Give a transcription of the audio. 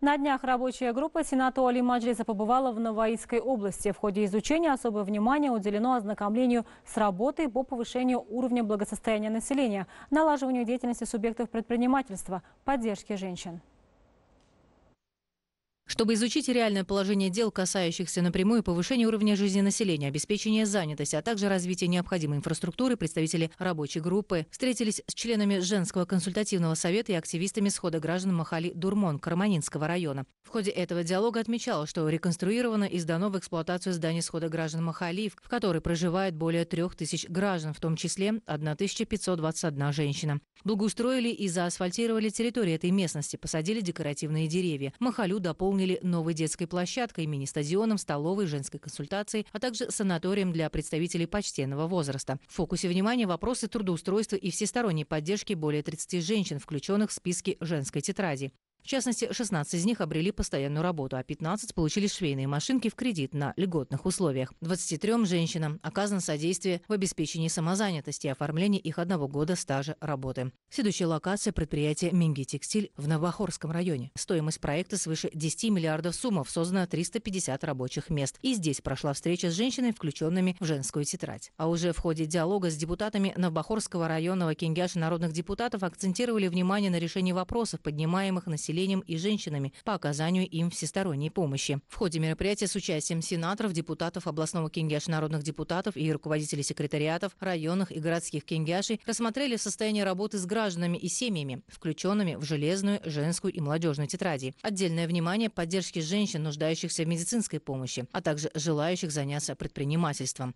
На днях рабочая группа Сената Али Маджлиса побывала в Новоистской области. В ходе изучения особое внимание уделено ознакомлению с работой по повышению уровня благосостояния населения, налаживанию деятельности субъектов предпринимательства, поддержке женщин. Чтобы изучить реальное положение дел, касающихся напрямую повышения уровня жизни населения, обеспечения занятости, а также развития необходимой инфраструктуры, представители рабочей группы встретились с членами женского консультативного совета и активистами схода граждан Махали Дурмон Карманинского района. В ходе этого диалога отмечалось, что реконструировано и сдано в эксплуатацию здание схода граждан Махали, в которой проживает более трех тысяч граждан, в том числе 1521 женщина. Благоустроили и заасфальтировали территорию этой местности, посадили декоративные деревья. Махалю дополнили дополнили новой детской площадкой, мини-стадионом, столовой, женской консультацией, а также санаторием для представителей почтенного возраста. В фокусе внимания вопросы трудоустройства и всесторонней поддержки более 30 женщин, включенных в списки женской тетради. В частности, 16 из них обрели постоянную работу, а 15 получили швейные машинки в кредит на льготных условиях. 23 женщинам оказано содействие в обеспечении самозанятости и оформлении их одного года стажа работы. Следующая локация – предприятие «Минги Текстиль» в Новохорском районе. Стоимость проекта свыше 10 миллиардов суммов, создано 350 рабочих мест. И здесь прошла встреча с женщинами, включенными в женскую тетрадь. А уже в ходе диалога с депутатами Новохорского районного Кингяша народных депутатов акцентировали внимание на решении вопросов, поднимаемых населением населением и женщинами по оказанию им всесторонней помощи. В ходе мероприятия с участием сенаторов, депутатов областного Кингяш народных депутатов и руководителей секретариатов районных и городских Кингяшей рассмотрели состояние работы с гражданами и семьями, включенными в железную, женскую и молодежную тетради. Отдельное внимание поддержке женщин, нуждающихся в медицинской помощи, а также желающих заняться предпринимательством.